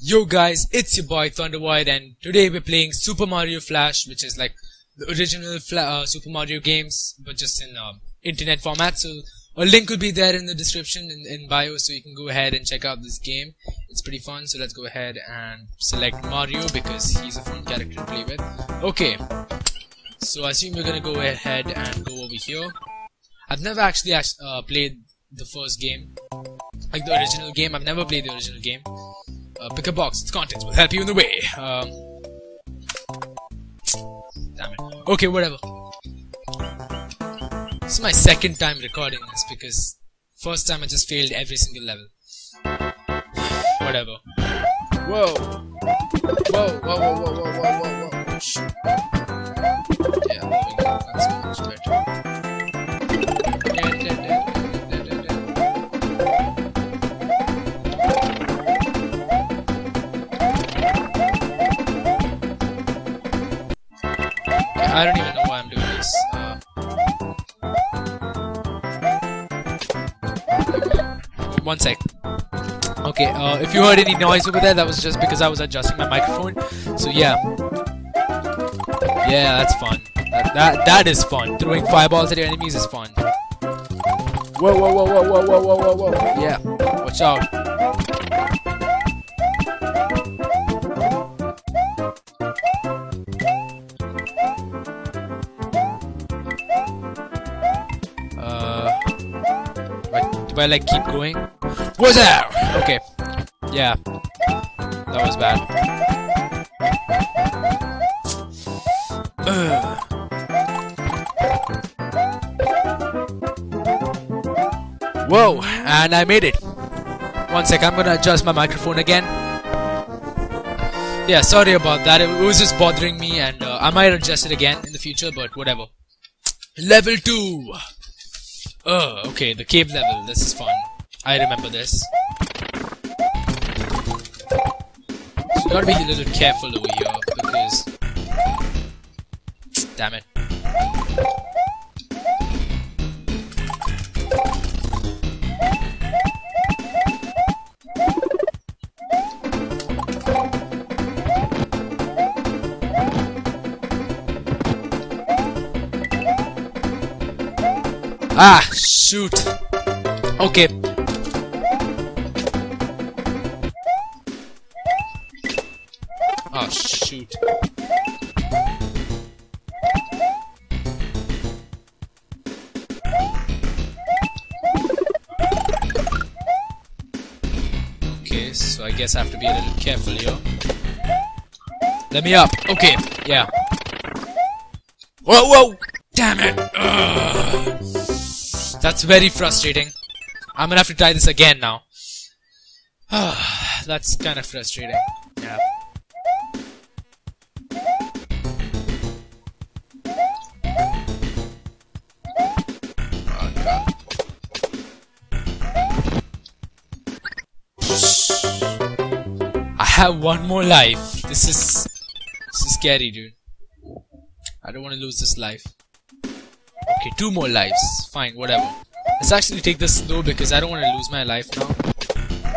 Yo guys, it's your boy Thundervoid and today we're playing Super Mario Flash which is like the original Fla uh, Super Mario games but just in uh, internet format so a link will be there in the description in, in bio so you can go ahead and check out this game. It's pretty fun so let's go ahead and select Mario because he's a fun character to play with. Okay, so I assume we're gonna go ahead and go over here. I've never actually uh, played the first game, like the original game. I've never played the original game. Uh, pick a box. Its contents will help you in the way. Um, damn it. Okay, whatever. This is my second time recording this because first time I just failed every single level. whatever. Whoa. Whoa, whoa, whoa, whoa, whoa, whoa, whoa, whoa. Yeah, if you heard any noise over there, that was just because I was adjusting my microphone. So yeah. Yeah, that's fun. That, that, that is fun. Throwing fireballs at your enemies is fun. Whoa, whoa, whoa, whoa, whoa, whoa, whoa, whoa. Yeah, watch out. Uh, do I like keep going? What's that? Okay. Yeah. That was bad. Whoa! And I made it. One sec, I'm gonna adjust my microphone again. Yeah, sorry about that. It was just bothering me, and uh, I might adjust it again in the future, but whatever. Level 2! Oh, okay, the cave level. This is fun. I remember this. You gotta be a little careful over here because. Damn it. Ah, shoot. Okay. Shoot. Okay, so I guess I have to be a little careful here. Let me up. Okay, yeah. Whoa, whoa! Damn it! Ugh. That's very frustrating. I'm gonna have to try this again now. That's kind of frustrating. Yeah. I have one more life. This is this is scary, dude. I don't want to lose this life. Okay, two more lives. Fine, whatever. Let's actually take this slow because I don't want to lose my life now.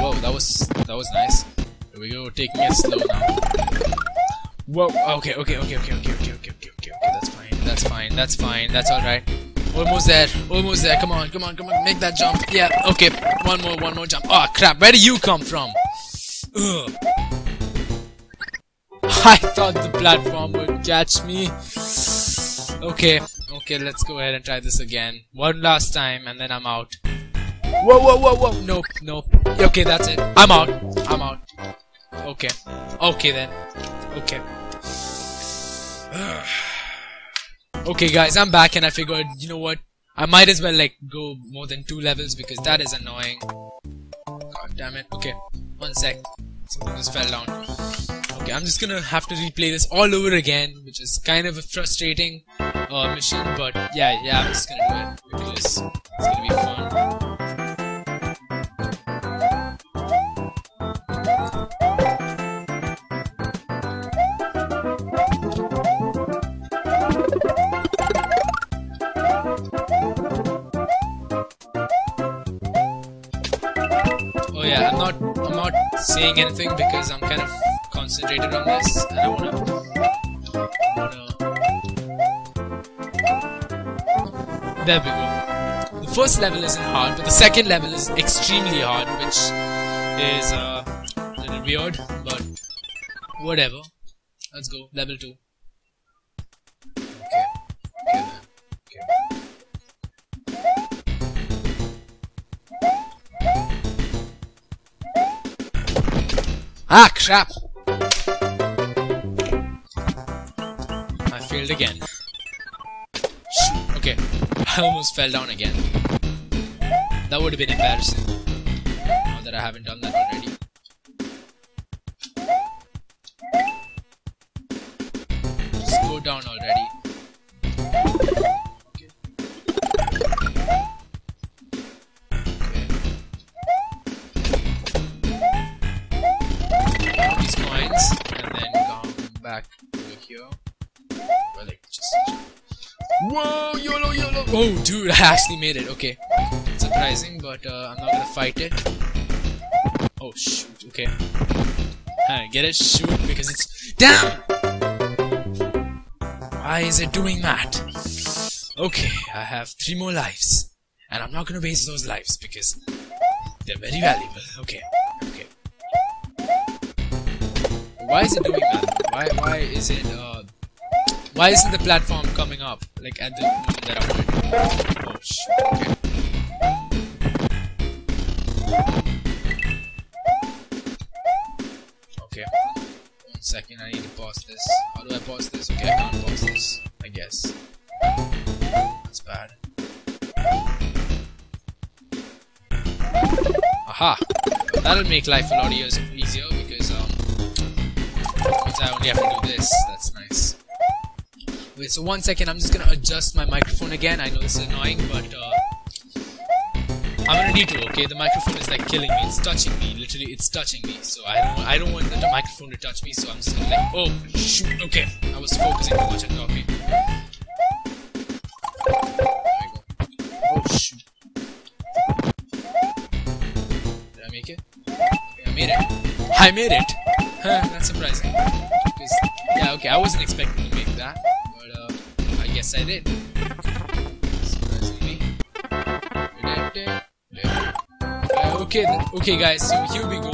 Whoa, that was that was nice. Here we go, taking it slow now. Whoa, okay, okay, okay, okay, okay, okay, okay, okay, okay, okay, that's fine, that's fine, that's fine, that's alright. Almost there, almost there, come on, come on, come on, make that jump. Yeah, okay, one more, one more jump. Oh crap, where do you come from? Ugh. I thought the platform would catch me. Okay, Okay, let's go ahead and try this again. One last time, and then I'm out. Whoa, whoa, whoa, whoa! Nope, nope. Okay, that's it. I'm out. I'm out. Okay. Okay then. Okay. okay, guys, I'm back, and I figured, you know what? I might as well, like, go more than two levels, because that is annoying. God damn it. Okay, one sec. Something just fell down. Okay, I'm just gonna have to replay this all over again, which is kind of a frustrating uh, mission, but yeah, yeah, I'm just gonna do it because it's gonna be fun. Saying anything because I'm kind of concentrated on this and I wanna, there we go. The first level isn't hard, but the second level is extremely hard, which is uh, a little weird, but whatever. Let's go, level 2. Ah, crap! I failed again. Okay. I almost fell down again. That would have been embarrassing. Now that I haven't done that already. Just go down already. Back here. Well, like, just Whoa, YOLO, YOLO! Oh, dude, I actually made it. Okay. It's Surprising, but uh, I'm not gonna fight it. Oh, shoot. Okay. Huh, get it? Shoot, because it's... Damn! Why is it doing that? Okay, I have three more lives. And I'm not gonna waste those lives, because they're very valuable. Okay, okay. Why is it doing that? Why, why is it, uh... Why isn't the platform coming up? Like at the moment that I want it. Oh shit, okay. Okay. One second, I need to pause this. How do I pause this? Okay, I can't pause this. I guess. That's bad. Aha! That'll make life a lot easier I only have to do this. That's nice. Wait, so one second, I'm just gonna adjust my microphone again. I know this is annoying, but uh, I'm gonna need to. Okay, the microphone is like killing me. It's touching me. Literally, it's touching me. So I don't. I don't want the microphone to touch me. So I'm just gonna like. Oh shoot. Okay, I was focusing too much on talking. Oh shoot. Did I make it? I made it. I made it. That's surprising. Because, yeah, okay, I wasn't expecting to make that. Yes, I guess I did. Surprisingly. Okay, then. okay, guys. So here we go.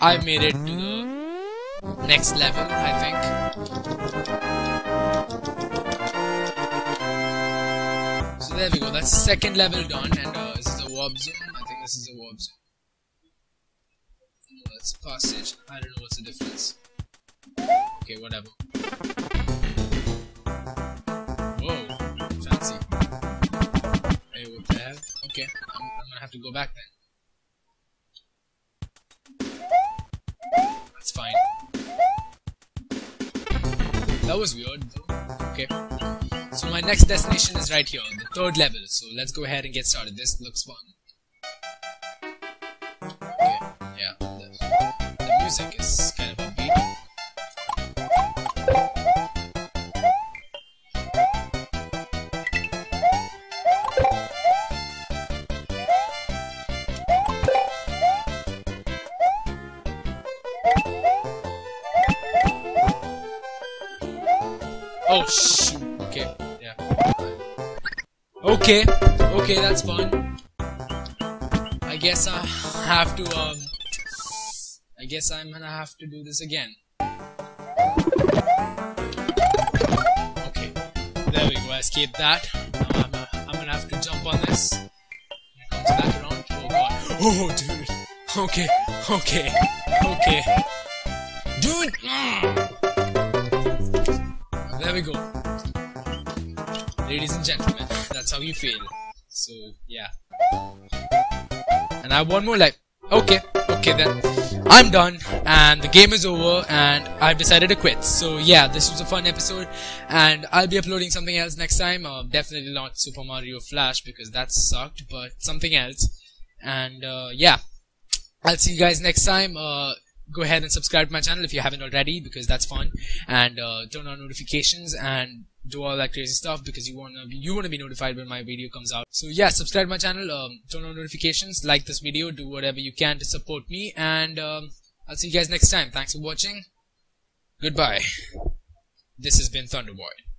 I made it to the next level. I think. So there we go. That's the second level done, and uh, this is a warp zone. I think this is a warp zone. That's passage. I don't know what's the difference. Okay, whatever. Whoa, fancy. Hey, what Okay, I'm, I'm, gonna have to go back then. That's fine. That was weird though. Okay. So my next destination is right here, the third level. So let's go ahead and get started. This looks fun. Music is kind of upbeat. Oh shoot. Okay. Yeah. Okay. Okay, that's fun. I guess I have to um guess I'm gonna have to do this again. Okay. There we go. I escaped that. I'm, uh, I'm gonna have to jump on this. Comes around. Oh god. Oh dude. Okay. Okay. Okay. Dude. Mm. There we go. Ladies and gentlemen, that's how you feel. So, yeah. And I have one more life. Okay, okay then. I'm done, and the game is over, and I've decided to quit. So, yeah, this was a fun episode, and I'll be uploading something else next time. Uh, definitely not Super Mario Flash, because that sucked, but something else. And, uh, yeah. I'll see you guys next time. Uh, go ahead and subscribe to my channel if you haven't already because that's fun and uh, turn on notifications and do all that crazy stuff because you wanna be, you wanna be notified when my video comes out. So yeah, subscribe my channel, um, turn on notifications, like this video, do whatever you can to support me, and um, I'll see you guys next time. Thanks for watching. Goodbye. This has been Thundervoid.